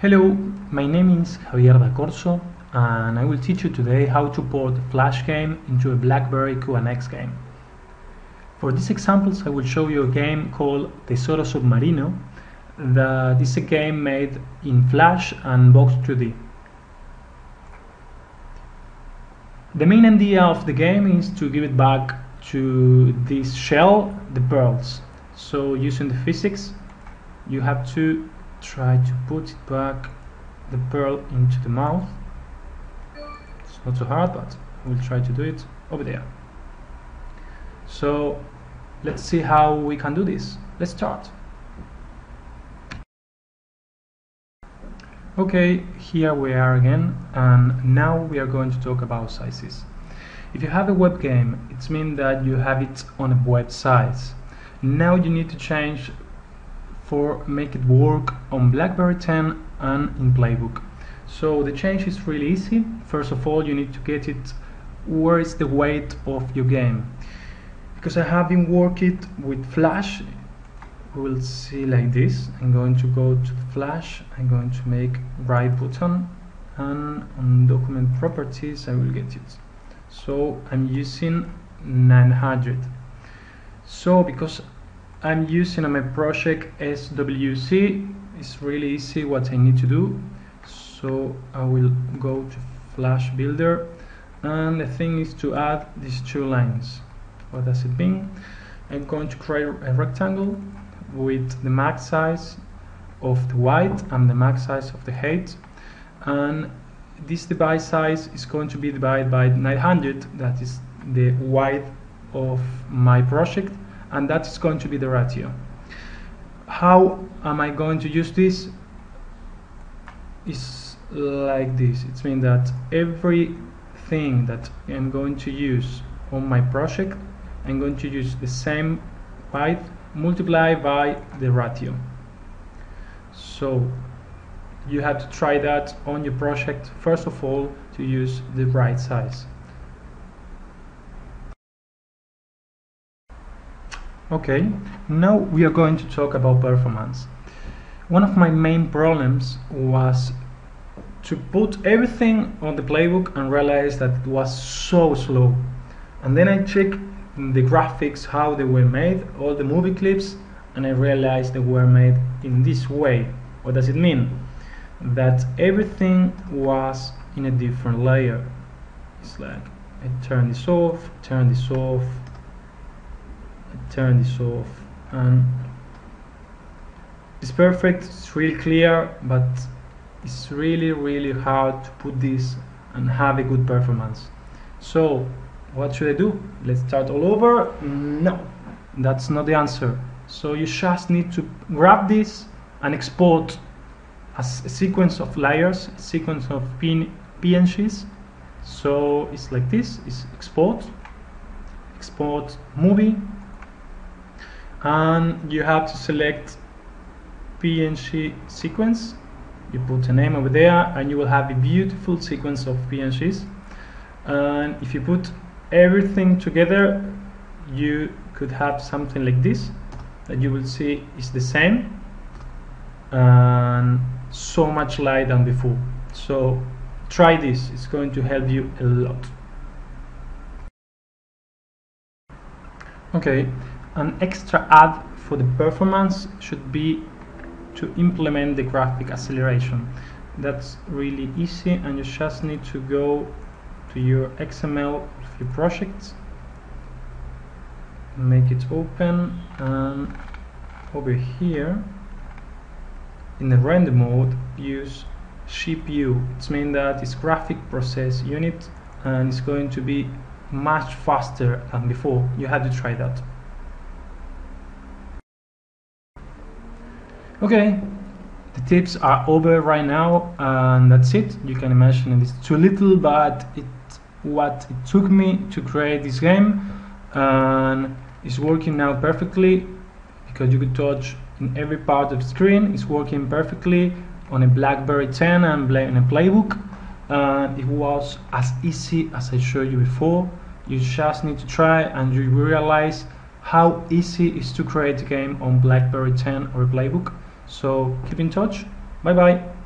Hello, my name is Javier D'Accorso and I will teach you today how to port a Flash game into a BlackBerry QNX game. For these examples I will show you a game called Tesoro Submarino that is a game made in Flash and Box 2D. The main idea of the game is to give it back to this shell, the pearls. So using the physics you have to try to put it back the pearl into the mouth. It's not so hard but we'll try to do it over there. So let's see how we can do this. Let's start. Okay here we are again and now we are going to talk about sizes. If you have a web game it means that you have it on a website. Now you need to change for make it work on BlackBerry 10 and in Playbook. So the change is really easy. First of all, you need to get it where is the weight of your game. Because I have been working with Flash, we will see like this. I'm going to go to Flash, I'm going to make right button and on document properties I will get it. So I'm using 900. So because I'm using my project SWC it's really easy what I need to do. So I will go to flash builder. And the thing is to add these two lines. What does it mean? I'm going to create a rectangle with the max size of the white and the max size of the height. And this divide size is going to be divided by 900 that is the width of my project and that is going to be the ratio. How am I going to use this? Is like this. It means that everything that I'm going to use on my project I'm going to use the same height multiplied by the ratio. So you have to try that on your project first of all to use the right size Okay, now we are going to talk about performance. One of my main problems was to put everything on the playbook and realize that it was so slow. And then I checked the graphics, how they were made, all the movie clips, and I realized they were made in this way. What does it mean? That everything was in a different layer. It's like I turn this off, turn this off, turn this off. And it's perfect it's really clear but it's really really hard to put this and have a good performance. So what should I do? Let's start all over? No that's not the answer. So you just need to grab this and export a, sequence of layers a sequence of PN PNGs so it's like this is export export movie and you have to select PNG sequence. You put a name over there and you will have a beautiful sequence of PNGs and if you put everything together you could have something like this that you will see is the same and so much light than before. So try this. It's going to help you a lot. Okay an extra add for the performance should be to implement the graphic acceleration. That's really easy and you just need to go to your XML of your project, make it open and over here in the render mode use GPU. It means that it's graphic process unit and it's going to be much faster than before. You have to try that. Okay. The tips are over right now and that's it. You can imagine it's too little but it what it took me to create this game and it's working now perfectly because you could touch in every part of the screen. It's working perfectly on a blackberry 10 and in a playbook and it was as easy as I showed you before. You just need to try and you realize how easy it is to create a game on blackberry 10 or a playbook so keep in touch. Bye bye.